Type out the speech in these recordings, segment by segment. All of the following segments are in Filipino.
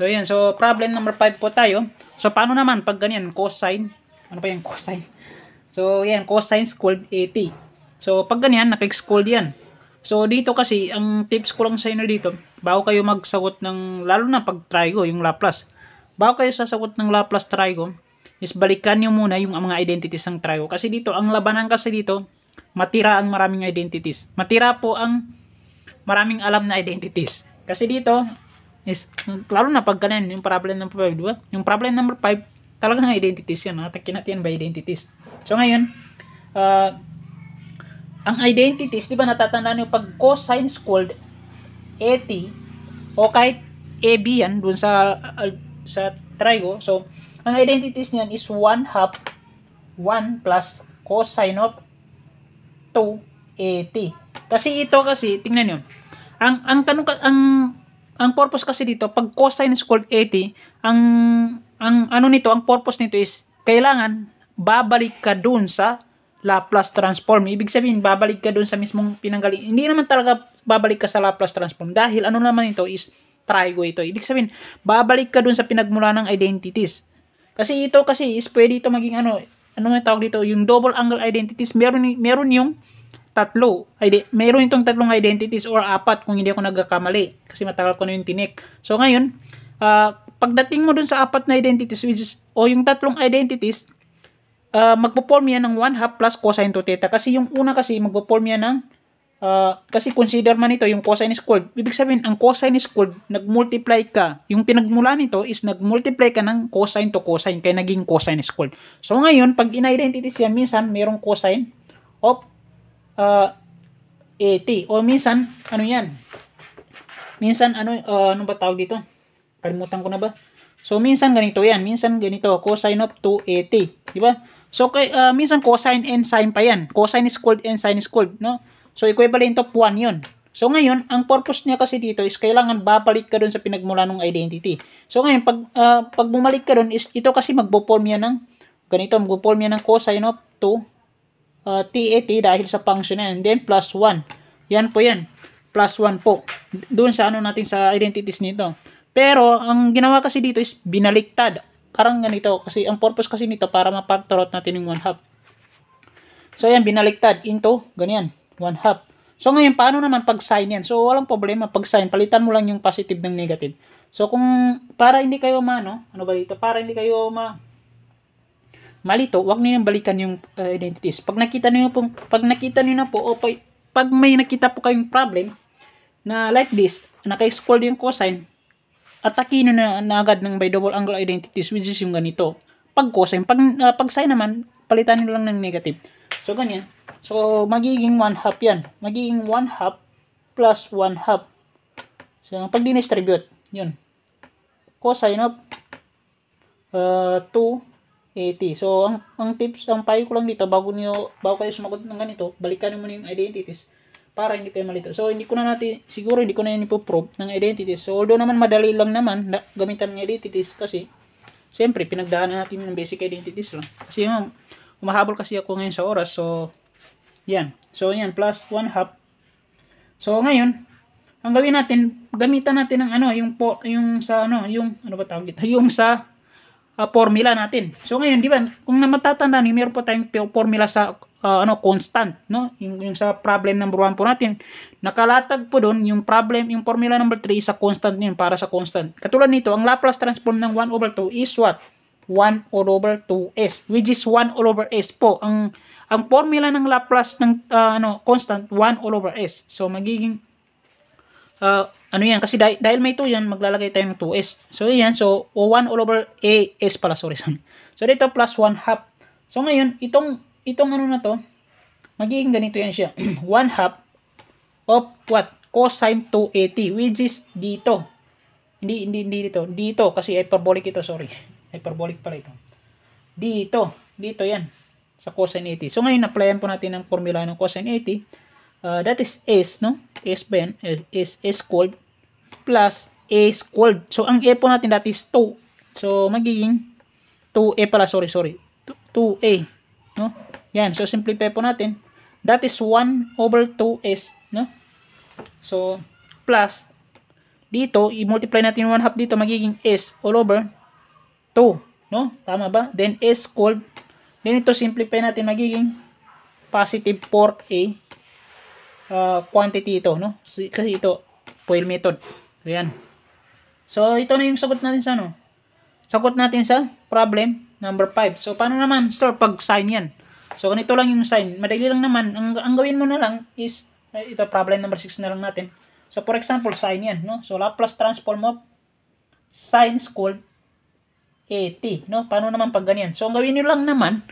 So, yan. So, problem number 5 po tayo. So, paano naman pag ganyan, cosine? Ano pa yung cosine? So, yan, cosine squared 80. So, pag ganyan, naka-squared yan. So, dito kasi, ang tips ko lang sa inyo dito, bago kayo magsagot ng, lalo na pag trigo, yung Laplace. Bago kayo sasagot ng Laplace trigo, is balikan nyo muna yung mga identities ng trigo. Kasi dito, ang labanan kasi dito, matira ang maraming identities. Matira po ang maraming alam na identities. Kasi dito, is, lalo na pag ganyan, yung problem number 5, di ba? Yung problem number 5, talagang identities yan. Natakin natin by identities. So ngayon, uh, ang identities, di ba natatandaan nyo, pag cosine squared 80, o kahit AB yan, dun sa, uh, sa trigo, so, ang identities niyan is 1 half 1 plus cosine of 280. Kasi ito kasi, tingnan niyo. Ang ang tanong ang ang purpose kasi dito, pag cosine squared 80, ang ang ano nito, ang purpose nito is kailangan babalik ka dun sa Laplace transform. Ibig sabihin, babalik ka dun sa mismong pinanggaling. Hindi naman talaga babalik ka sa Laplace transform dahil ano naman ito is trigo ito. Ibig sabihin, babalik ka dun sa pinagmula ng identities. Kasi ito kasi is pwede ito maging ano, ano nga tawag dito, yung double angle identities, meron, meron yung tatlo. Ide, meron itong tatlong identities or apat kung hindi ako nagkakamali. Kasi matagal ko na yung tinik. So ngayon, uh, pagdating mo dun sa apat na identities, which is, o yung tatlong identities, uh, magpo-form yan ng 1 half plus cosine to theta. Kasi yung una kasi, magpo-form yan ng, uh, kasi consider man ito, yung cosine squared. Ibig sabihin, ang cosine squared, nag-multiply ka. Yung pinagmula nito is nag-multiply ka ng cosine to cosine, kaya naging cosine squared. So ngayon, pag in-identities yan, minsan, merong cosine of uh, 80. O minsan, ano yan? Minsan, ano, uh, ano ba tawag dito? Kalimutan ko na ba? So, minsan ganito yan. Minsan ganito, cosine of 280. Di ba? So, kay, uh, minsan cosine and sine pa yan. Cosine is squared and sine is squared. No? So, equivalent of 1 yun. So, ngayon, ang purpose niya kasi dito is kailangan babalik ka dun sa pinagmula ng identity. So, ngayon, pag, uh, pag bumalik ka dun, is, ito kasi magbo-form yan ng ganito, magbo-form yan ng cosine of 2 uh, T80 dahil sa function na yan. Then, plus 1. Yan po yan. Plus 1 po. Doon sa ano natin sa identities nito. Pero, ang ginawa kasi dito is binaliktad. Parang ganito. Kasi, ang purpose kasi nito para ma-factor out natin yung 1 half. So, yan, binaliktad into, ganyan, 1 half. So, ngayon, paano naman pag sign yan? So, walang problema. Pag sign, palitan mo lang yung positive ng negative. So, kung, para hindi kayo mano, ano ba dito? Para hindi kayo ma, malito, wag niyo balikan yung uh, identities. Pag nakita niyo po, pag nakita niyo na po o pag, pag may nakita po kayong problem na like this, naka-scroll yung cosine, atake niyo na, na agad ng by double angle identities which is yung ganito. Pag cosine, pag uh, pag sine naman, palitan niyo lang ng negative. So ganyan. So magiging 1 half 'yan. Magiging 1 half plus 1 half. So pag dinistribute, 'yun. Cosine of uh, 2 80. So, ang, ang tips, ang payo ko lang dito, bago niyo, bago kayo sumagot ng ganito, balikan niyo muna yung identities para hindi kayo malito. So, hindi ko na natin, siguro hindi ko na yun ipoprove ng identities. So, although naman madali lang naman na, gamitan ng identities kasi, siyempre, pinagdaanan natin ng basic identities lang. Kasi yung, umahabol kasi ako ngayon sa oras. So, yan. So, yan, plus 1 half. So, ngayon, ang gawin natin, gamitan natin ng ano, yung po, yung sa ano, yung ano ba tawag dito? Yung sa uh, formula natin. So ngayon, di ba, kung matatandaan niyo, meron po tayong formula sa uh, ano constant, no? Yung, yung sa problem number 1 po natin, nakalatag po doon yung problem, yung formula number 3 is sa constant niyon para sa constant. Katulad nito, ang Laplace transform ng 1 over 2 is what? 1 all over 2s, which is 1 all over s po. Ang ang formula ng Laplace ng uh, ano constant 1 all over s. So magiging uh, ano yan, kasi dahil, dahil may 2 yan, maglalagay tayo ng 2s. So, yan, so, 1 all over a s pala, sorry, sorry. So, dito, plus 1 half. So, ngayon, itong, itong ano na to, magiging ganito yan siya. 1 half of what? Cosine 280, which is dito. Hindi, hindi, hindi dito. Dito, kasi hyperbolic ito, sorry. Hyperbolic pala ito. Dito, dito yan. Sa cosine 80. So, ngayon, applyan po natin ang formula ng cosine 80 uh, that is S, no? S ba yan? S, S squared plus A squared. So, ang A po natin that is 2. So, magiging 2A pala, sorry, sorry. 2A, no? Yan, so simplify po natin. That is 1 over 2S, no? So, plus, dito, i-multiply natin yung 1 half dito, magiging S all over 2. No? Tama ba? Then S squared. Then ito, simplify natin, magiging positive 4A uh, quantity ito. No? Kasi ito, FOIL method. Ayan. So, ito na yung sagot natin sa ano? Sagot natin sa problem number 5. So, paano naman, sir, pag sign yan? So, ganito lang yung sign. Madali lang naman. Ang, ang gawin mo na lang is, ito, problem number 6 na lang natin So, for example, sine yan, no? So, Laplace transform of sine squared AT, no? Paano naman pag ganyan? So, ang gawin nyo lang naman,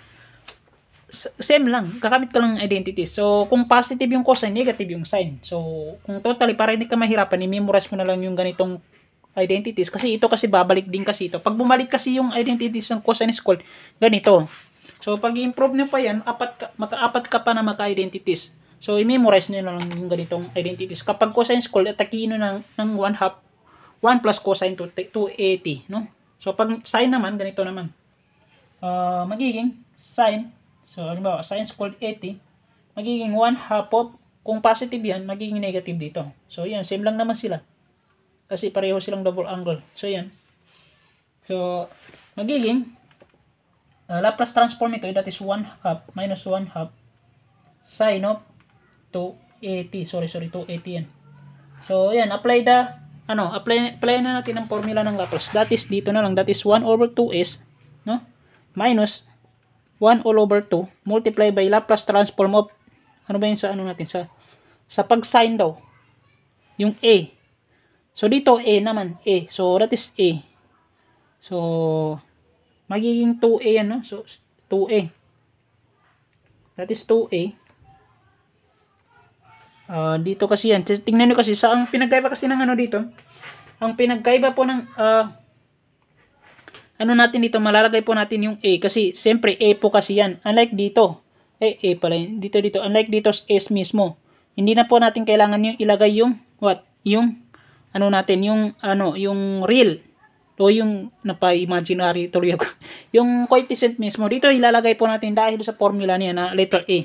same lang, kakamit ka lang ng identity. So, kung positive yung cosine, negative yung sine. So, kung totally, para hindi ka mahirapan, i-memorize mo na lang yung ganitong identities. Kasi ito kasi babalik din kasi ito. Pag bumalik kasi yung identities ng cosine squared, ganito. So, pag i-improve nyo pa yan, apat ka, maka-apat ka pa na maka-identities. So, i-memorize nyo lang yung ganitong identities. Kapag cosine squared, atakihin nyo ng, ng 1 half, 1 plus cosine to 280, no? So, pag sine naman, ganito naman. Uh, magiging sine, so, halimbawa, sine squared 80, magiging 1 half of, kung positive yan, magiging negative dito. So, yan, same lang naman sila. Kasi pareho silang double angle. So, yan. So, magiging, uh, Laplace transform ito, that is 1 half minus 1 half sine of 280. Sorry, sorry, 280 yan. So, yan, apply the, ano, apply, apply na natin ang formula ng Laplace. That is, dito na lang, that is 1 over 2s, no? Minus 1 all over 2, multiply by Laplace transform of, ano ba yun sa, ano natin, sa, sa pag-sign daw, yung A. So, dito, A naman, A. So, that is A. So, magiging 2A yan, no? So, 2A. That is 2A. Uh, dito kasi yan. Tingnan nyo kasi sa ang pinagkaiba kasi ng ano dito. Ang pinagkaiba po ng uh, ano natin dito, malalagay po natin yung A kasi siyempre A po kasi yan. Unlike dito, eh A pala yun. Dito dito, unlike dito S mismo. Hindi na po natin kailangan yung ilagay yung what? Yung ano natin, yung ano, yung real o yung napa-imaginary tuloy ako. yung coefficient mismo. Dito ilalagay po natin dahil sa formula niya na letter A.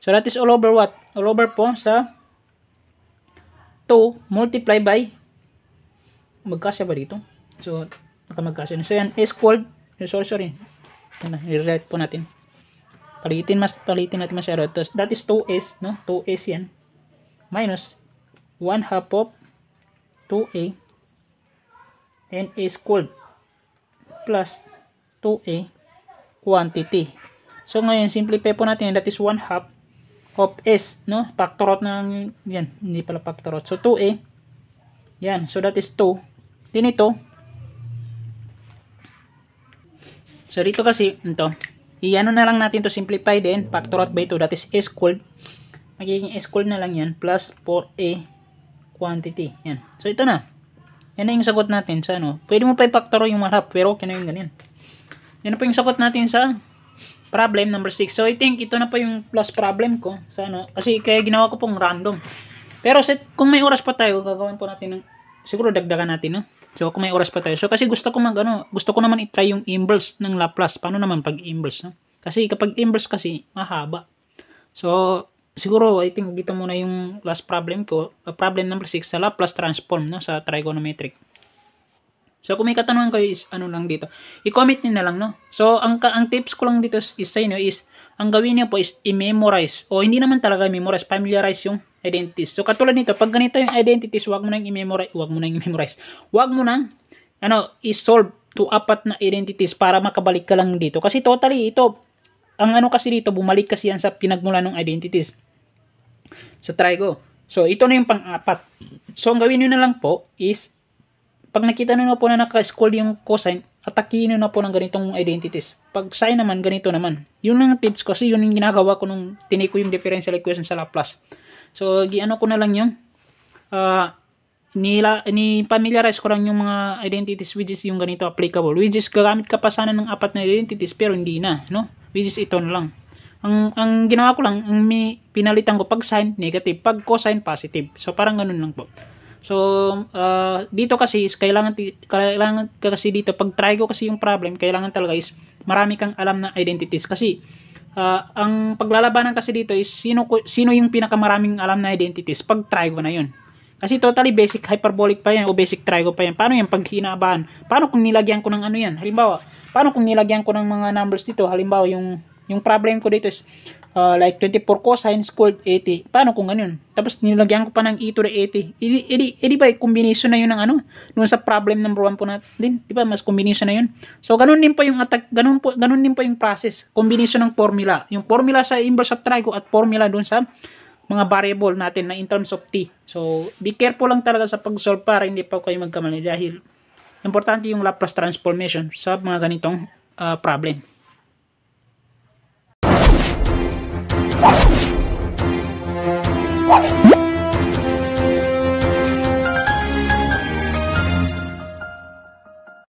So that is all over what? All over po sa 2 multiply by magkasya ba dito? So, nakamagkasya na. So, yan, S squared. Eh, sorry, sorry. I-write po natin. Palitin, mas, palitin natin masyado. That is 2S, no? 2S yan. Minus 1 half of 2A and A squared plus 2A quantity. So, ngayon, simplify po natin. That is 1 half of S, no? Factor out ng, yan, hindi pala factor out. So, 2A, yan, so that is 2. Din ito, so dito kasi, ito, i-ano na lang natin to simplify din, factor out by 2, that is S squared, magiging S squared na lang yan, plus 4A quantity, yan. So, ito na. Yan na yung sagot natin sa ano. Pwede mo pa i-factor yung marap, pero okay na yung ganyan. Yan na po yung sagot natin sa problem number 6. So, I think ito na po yung plus problem ko. Sa ano, kasi kaya ginawa ko pong random. Pero set, kung may oras pa tayo, gagawin po natin ng, siguro dagdagan natin, no? So, kung may oras pa tayo. So, kasi gusto ko mag, ano, gusto ko naman i-try yung inverse ng Laplace. Paano naman pag inverse, no? Kasi kapag inverse kasi, mahaba. So, siguro, I think dito muna yung last problem ko. Problem number 6 sa Laplace transform, no? Sa trigonometric. So, kung may katanungan kayo is ano lang dito, i-comment niyo na lang, no? So, ang, ang tips ko lang dito is, is sa inyo is, ang gawin niyo po is i-memorize. O hindi naman talaga memorize, familiarize yung identities. So, katulad nito, pag ganito yung identities, wag mo nang i-memorize, wag mo nang i-memorize. Wag mo nang, ano, i-solve to apat na identities para makabalik ka lang dito. Kasi totally, ito, ang ano kasi dito, bumalik kasi yan sa pinagmula ng identities. So, try go. So, ito na yung pang-apat. So, ang gawin nyo na lang po is, pag nakita nyo na po na naka-scroll yung cosine, atakihin nyo na po ng ganitong identities. Pag sine naman, ganito naman. Yun ang tips ko kasi yun yung ginagawa ko nung tinik ko yung differential equation sa Laplace. So, giano ko na lang yung uh, nila, ni familiarize ko lang yung mga identities which is yung ganito applicable. Which is gagamit ka pa sana ng apat na identities pero hindi na, no? Which is ito na lang. Ang, ang ginawa ko lang, ang may pinalitan ko pag sine, negative. Pag cosine, positive. So, parang ganun lang po. So, uh, dito kasi is kailangan, kailangan kasi dito, pag try ko kasi yung problem, kailangan talaga is marami kang alam na identities. Kasi, uh, ang paglalabanan kasi dito is sino, sino yung pinakamaraming alam na identities. Pag try ko na yun. Kasi totally basic hyperbolic pa yan o basic trigo pa yan. Paano yan pag hinabaan? Paano kung nilagyan ko ng ano yan? Halimbawa, paano kung nilagyan ko ng mga numbers dito? Halimbawa, yung yung problem ko dito is uh, like 24 cosine squared 80. Paano kung ganun? Tapos nilagyan ko pa ng e to the 80. Edi, edi, edi ba, combination na yun ng ano? Doon sa problem number 1 po natin. Di ba, mas combination na yun. So, ganun din po yung attack, ganun, po, ganun din po yung process. Combination ng formula. Yung formula sa inverse of trigo at formula doon sa mga variable natin na in terms of t. So, be careful lang talaga sa pag-solve para hindi pa kayo magkamali dahil importante yung Laplace transformation sa mga ganitong uh, problem. What?